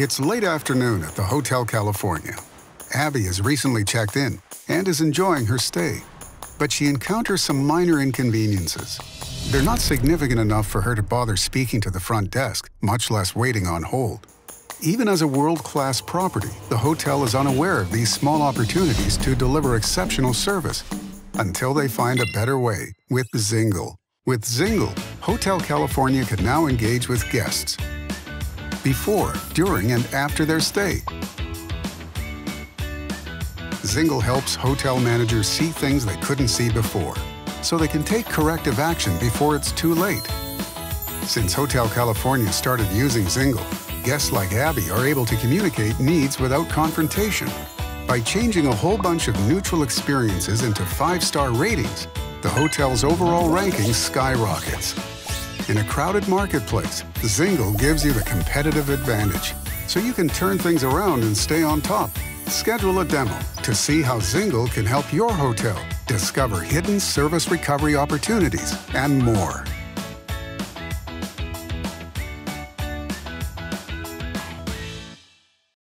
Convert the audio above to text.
It's late afternoon at the Hotel California. Abby has recently checked in and is enjoying her stay, but she encounters some minor inconveniences. They're not significant enough for her to bother speaking to the front desk, much less waiting on hold. Even as a world-class property, the hotel is unaware of these small opportunities to deliver exceptional service until they find a better way with Zingle. With Zingle, Hotel California can now engage with guests before, during, and after their stay. Zingle helps hotel managers see things they couldn't see before, so they can take corrective action before it's too late. Since Hotel California started using Zingle, guests like Abby are able to communicate needs without confrontation. By changing a whole bunch of neutral experiences into five-star ratings, the hotel's overall ranking skyrockets. In a crowded marketplace, Zingle gives you the competitive advantage, so you can turn things around and stay on top. Schedule a demo to see how Zingle can help your hotel discover hidden service recovery opportunities and more.